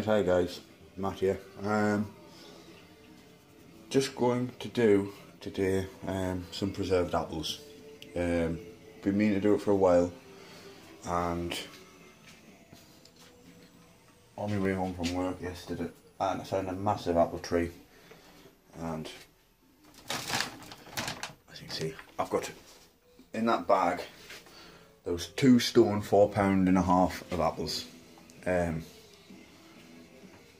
Right, hi guys, Matt here. Um, just going to do today um, some preserved apples. Um, been meaning to do it for a while, and on my way home from work yesterday, and I found a massive apple tree, and as you can see, I've got in that bag those two stone four pound and a half of apples. Um,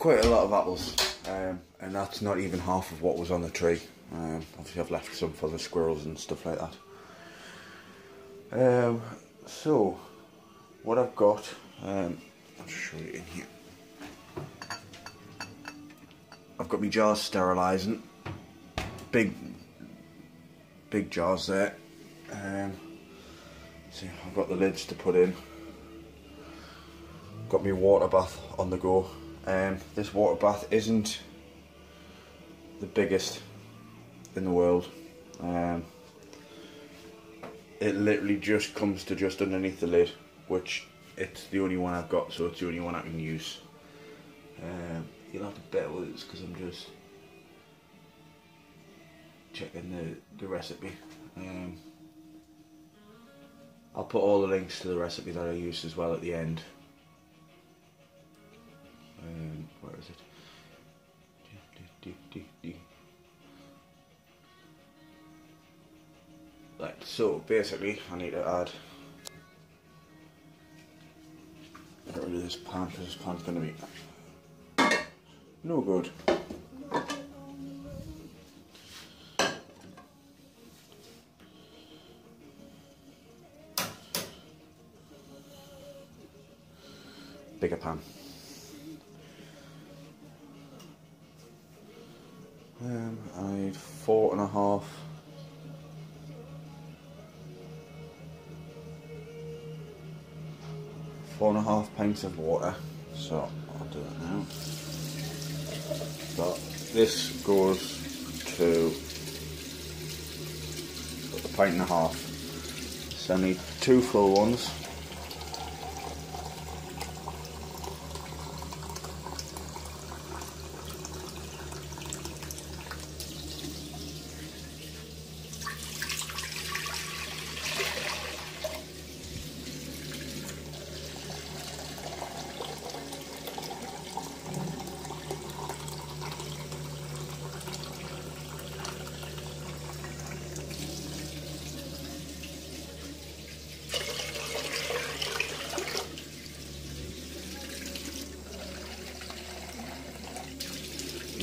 quite a lot of apples, um, and that's not even half of what was on the tree. Um, obviously, I've left some for the squirrels and stuff like that. Um, so, what I've got, um, I'll show you in here. I've got my jars sterilising, big, big jars there. Um, see, I've got the lids to put in. Got my water bath on the go. Um, this water bath isn't the biggest in the world. Um, it literally just comes to just underneath the lid, which it's the only one I've got, so it's the only one I can use. Um, you'll have to bear with us because I'm just checking the, the recipe. Um, I'll put all the links to the recipe that I used as well at the end. So basically I need to add get rid of this pan because this pan's going to be no good. Four and a half pints of water. So I'll do that now. So this goes to a pint and a half. So I need two full ones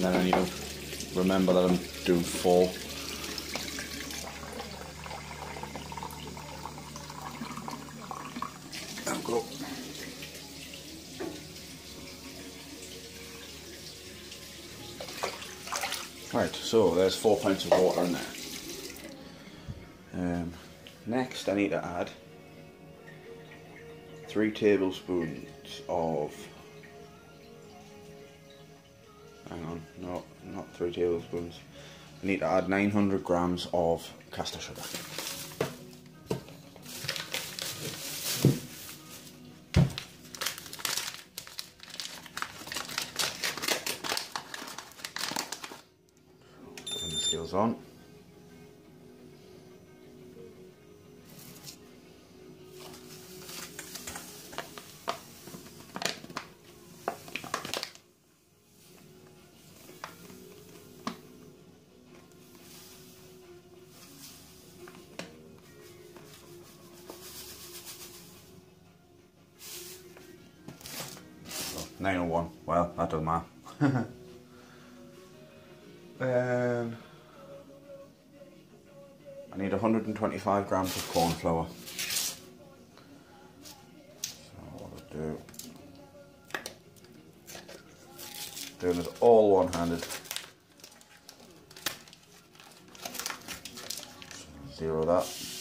then I need to remember that I'm doing four. There we go. Right, so there's four pints of water in there. Um, next I need to add three tablespoons of three tablespoons. I need to add 900 grams of caster sugar. On. I need 125 grams of corn flour. So what I'll do, doing this all one-handed. Zero that.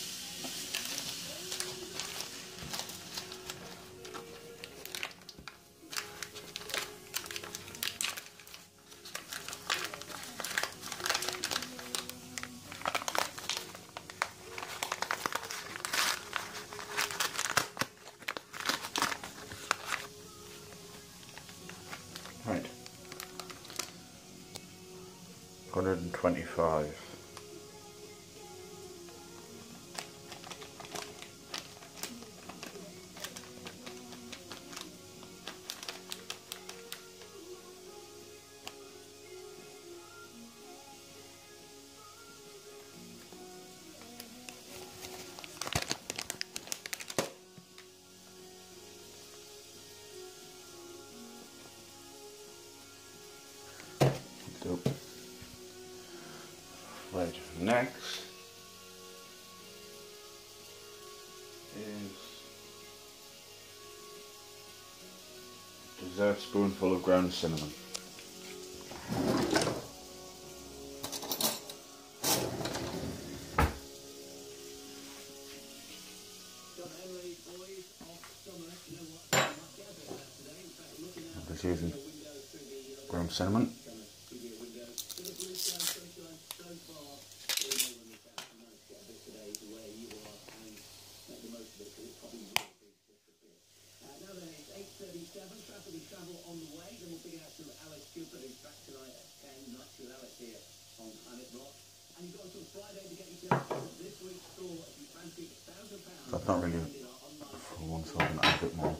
Next is dessert spoonful of ground cinnamon. I'm just using ground cinnamon. That's not really a full one, so I can add a bit more.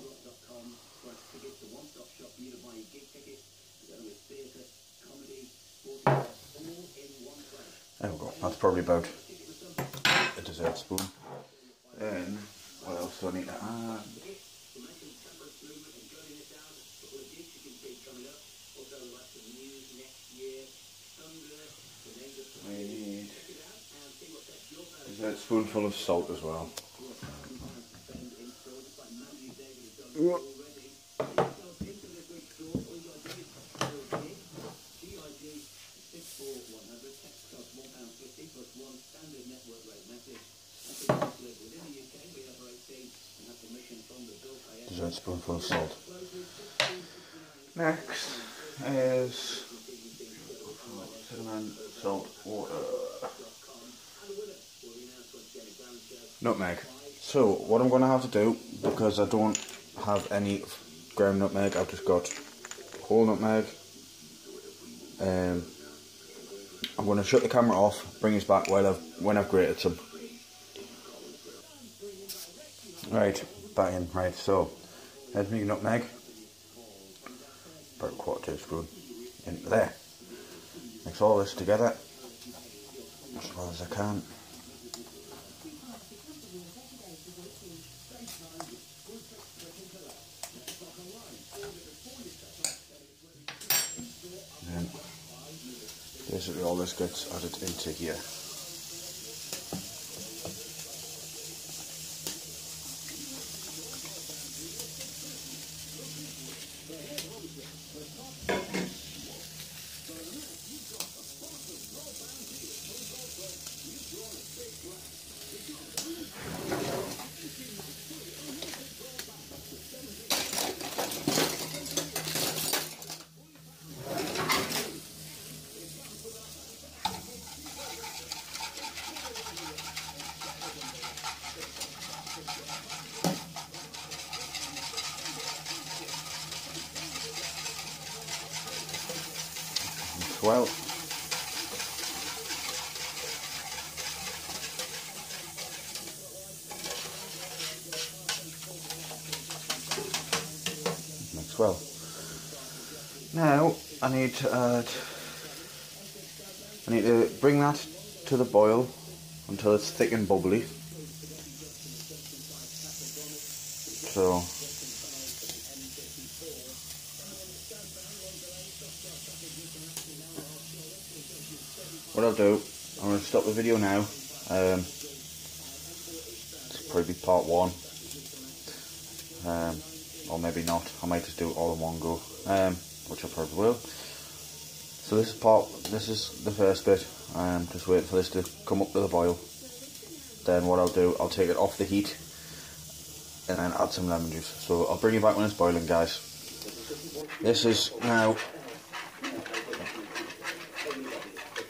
There we go. That's probably about a dessert spoon. Then, what else do I need to add? A spoonful of salt as well. Of salt. Next is cinnamon, salt, water. Nutmeg. So what I'm going to have to do, because I don't have any ground nutmeg, I've just got whole nutmeg. Um, I'm going to shut the camera off, bring us back while I've when I've grated some. Right, back in. Right, so there's me nutmeg. About a quarter teaspoon into there. Mix all this together as well as I can. And basically all this gets added into here. well. Well. Now I need to add. I need to bring that to the boil until it's thick and bubbly. So what I'll do, I'm going to stop the video now. Um, probably part one, um, or maybe not. I might just do it all in one go, um, which I probably will. So this is part. This is the first bit. Um, just wait for this to come up to the boil. Then what I'll do, I'll take it off the heat, and then add some lemon juice. So I'll bring you back when it's boiling, guys. This is now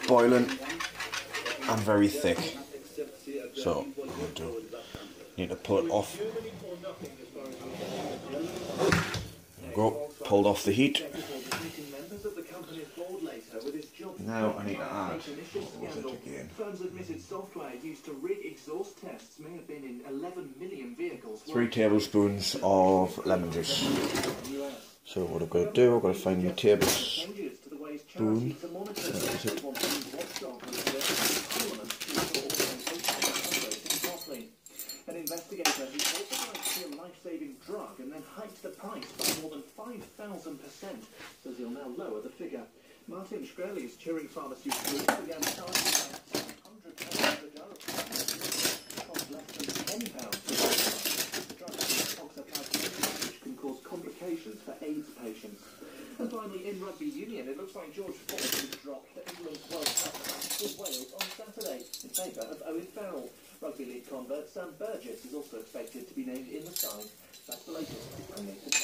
boiling and very thick. So I'm going to need to pull it off. There go, pulled off the heat. Now Now I need to add. What was it again? Firms admitted software used to rig exhaust tests may have been in 11 million vehicles. Three tablespoons of lemon juice. So what I've got to do, I've got to find my tablespoon. Changes to the ways charities are monitored. They want to use watchdog research in Parliament to report on An investigator who also tried to see a life-saving drug and then hiked the price by more than 5,000%, says he'll now lower the figure. Martin Shkreli's Turing Pharmaceuticals began charging about £700 per jar of less than £10 per. The drug which can cause complications for AIDS patients. And finally, in rugby union, it looks like George has dropped for England's World Cup with Wales on Saturday in favour of Owen Farrell. Rugby league convert Sam Burgess is also expected to be named in the side. That's the latest.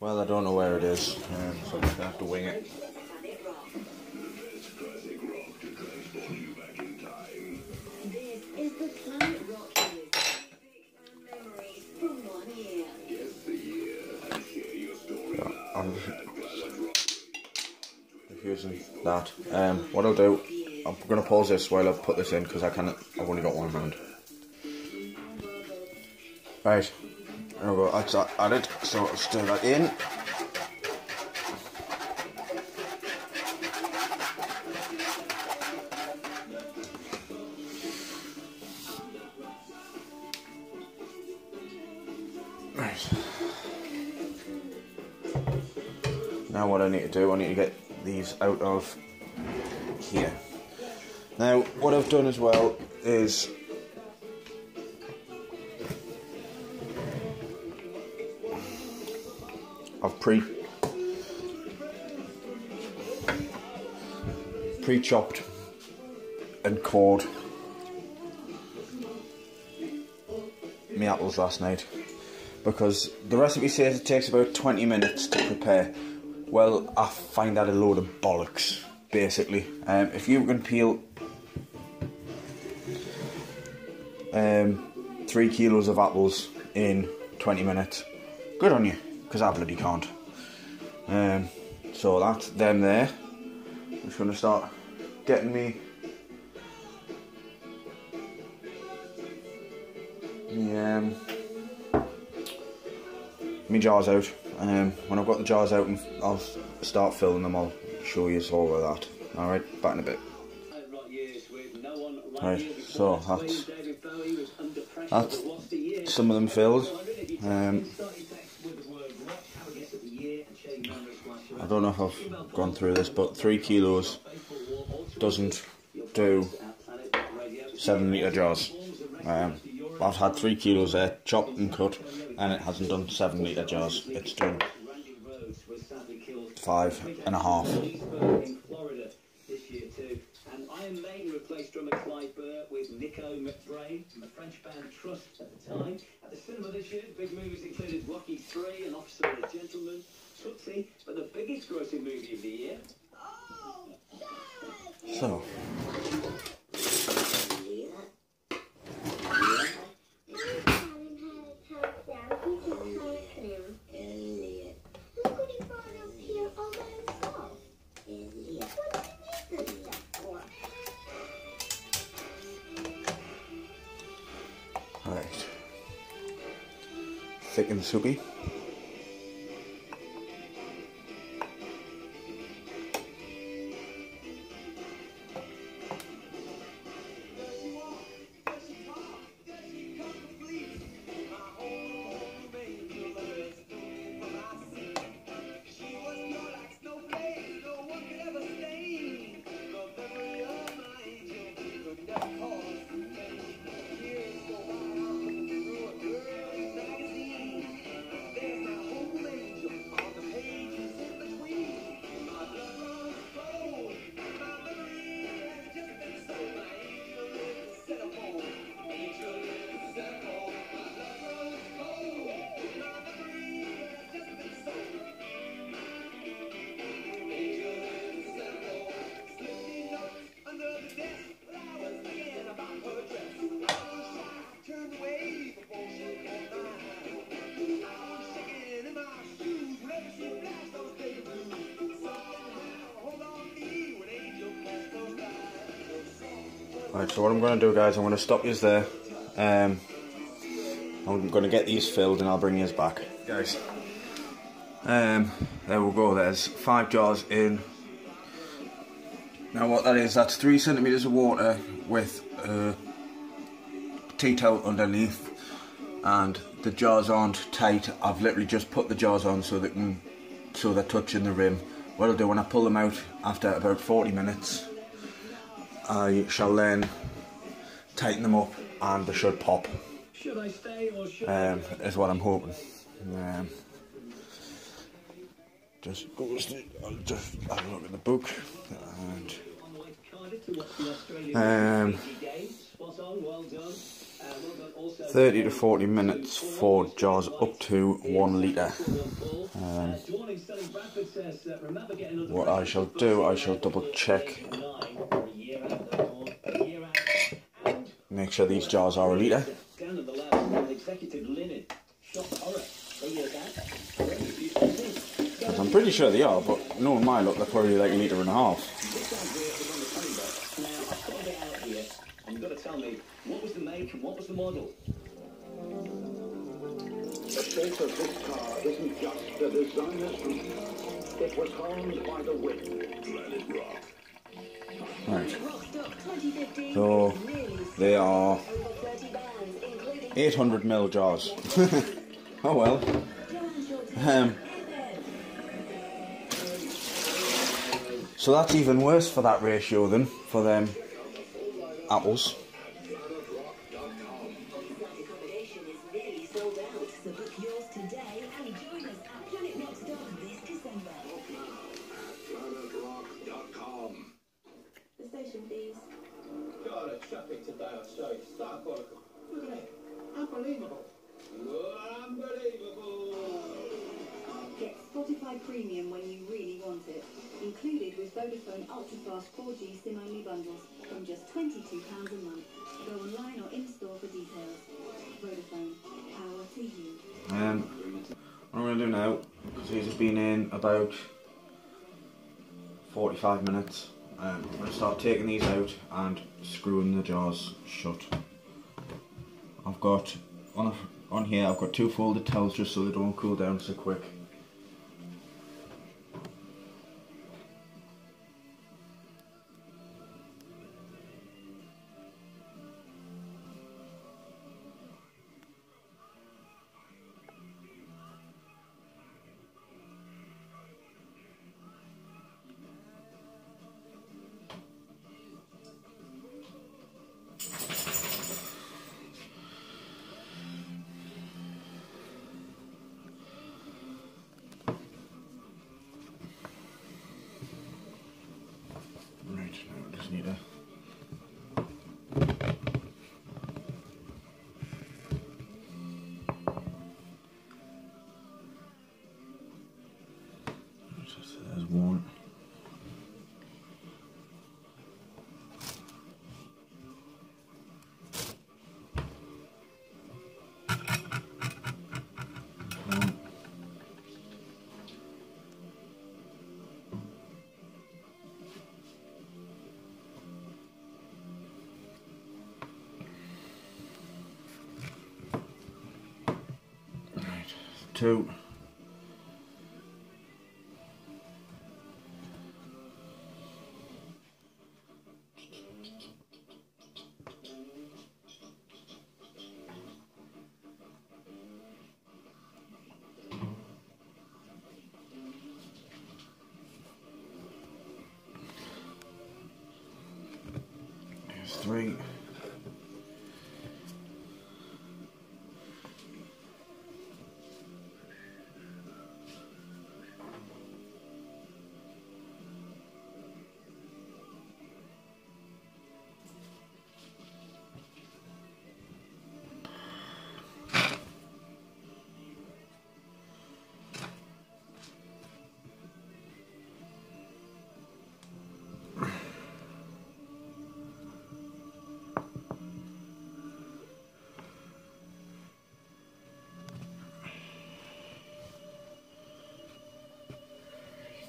Well, I don't know where it is, um, so I'm gonna have to wing it. I'm that. Um, what I'll do, I'm gonna pause this while I put this in because I can't. I've only got one round. Right, there we go. That's that added. So I'll stir that in. Right. Now what I need to do, I need to get these out of here. Now what I've done as well is pre pre-chopped and cored my apples last night because the recipe says it takes about 20 minutes to prepare. Well, I find that a load of bollocks, basically. Um, if you can peel um, three kilos of apples in 20 minutes, good on you, because I bloody can't. Um, so that's them there. I'm just going to start getting me me, um, me jars out. Um, when I've got the jars out and I'll start filling them, I'll show you all of that. Alright, back in a bit. Right, so that's, that's some of them filled. Um, don't know if I've gone through this, but three kilos doesn't do seven litre jars. Um, I've had three kilos there, chopped and cut, and it hasn't done seven litre jars. It's done five and a half. And Iron Maiden replaced drummer Clive Burr with Nicko McBrain from the French band Trust at the time. At the cinema this year, big movies included Rocky 3, An Officer and a Gentleman, Tootsie, but the biggest grossing movie of the year So, Right, so what I'm going to do, guys, I'm going to stop you there. Um, I'm going to get these filled and I'll bring you back. Guys, um, there we go, there's five jars in. Now what that is, that's three centimetres of water with a tea towel underneath and the jars aren't tight. I've literally just put the jars on so they can, so they're touching the rim. What I'll do when I pull them out after about 40 minutes, I shall then tighten them up and they should pop. Should I stay or should Um, is what I'm hoping. Um, just goes to, I'll just have a look at the book and on the way to Cardiff to watch the Australian Um, Fiji game? Spot on, well done. Uh, well done also 30 to 40 minutes for jars up to one litre. Um, what I shall do, I shall double check, make sure these jars are a litre. I'm pretty sure they are, but knowing my luck, they're probably like a litre and a half. This idea is on the penny box. Now, I've got a bit out here, and you've got to tell me what was the make and what was the model. The shape of this car isn't just a designer's dream. It was honed by the wind. Planet Rock. Right, so they are Over 30 bands, including 800 ml jars. oh well. Um, so that's even worse for that ratio than for them apples. Today, I'm sorry. Start protocol. Look at that. Unbelievable. Unbelievable. Get Spotify Premium when you really want it. Included with Vodafone Ultrafast 4G SIM-only bundles from just £22 a month. Go online or in-store for details. Vodafone. Power to you. Um, what I'm going to do now, because these have been in about 45 minutes, um, I'm going to start taking these out and screwing the jars shut. I've got, on, on here, I've got two folded towels just so they don't cool down so quick. There's one. Two. There's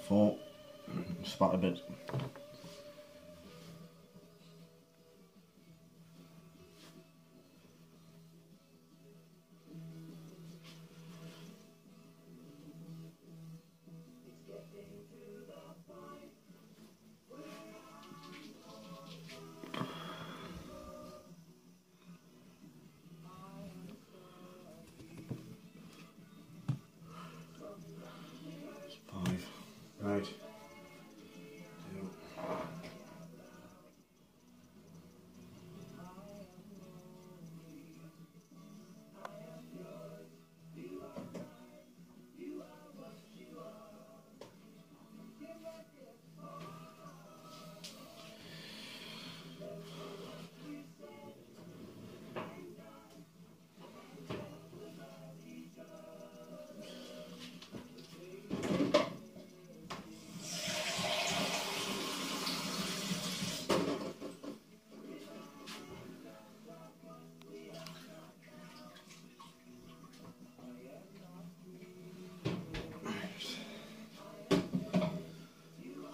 Four. Spat a bit.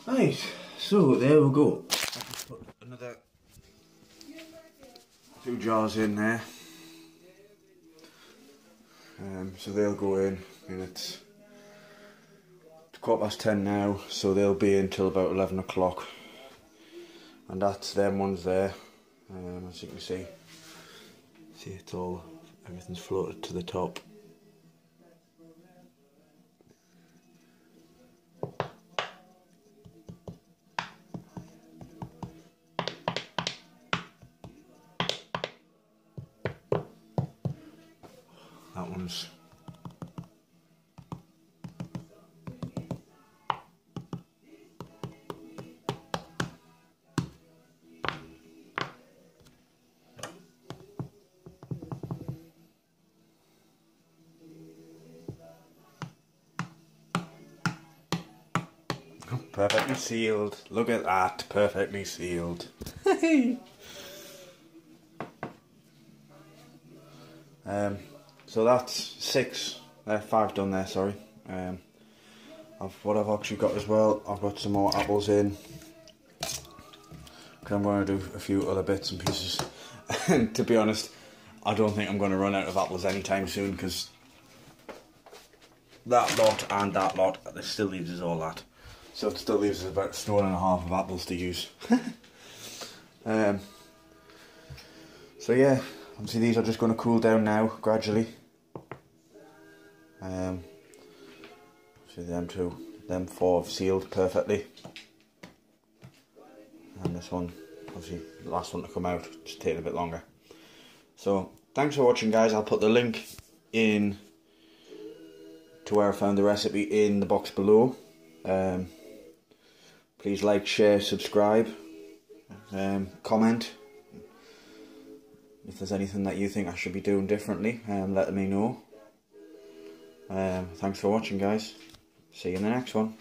Right, so there we go. I can put another two jars in there. Um, so they'll go in, and it's, quarter past ten now, so they'll be in till about 11 o'clock. And that's them ones there, um, as you can see. See, it's all, everything's floated to the top. Perfectly sealed. Look at that, perfectly sealed. um, so that's six, uh, five done there. Sorry. Um, I've, what I've actually got as well, I've got some more apples in. I'm going to do a few other bits and pieces. and to be honest, I don't think I'm going to run out of apples anytime soon because that lot and that lot, there still leaves us all that. So it still leaves us about a stone and a half of apples to use. um, so yeah, obviously these are just going to cool down now, gradually. Um, see them two, them four have sealed perfectly. And this one, obviously the last one to come out, just taking a bit longer. So, thanks for watching guys, I'll put the link in to where I found the recipe in the box below. Um, please like, share, subscribe, um, comment. If there's anything that you think I should be doing differently, um, let me know. Um, thanks for watching guys. See you in the next one.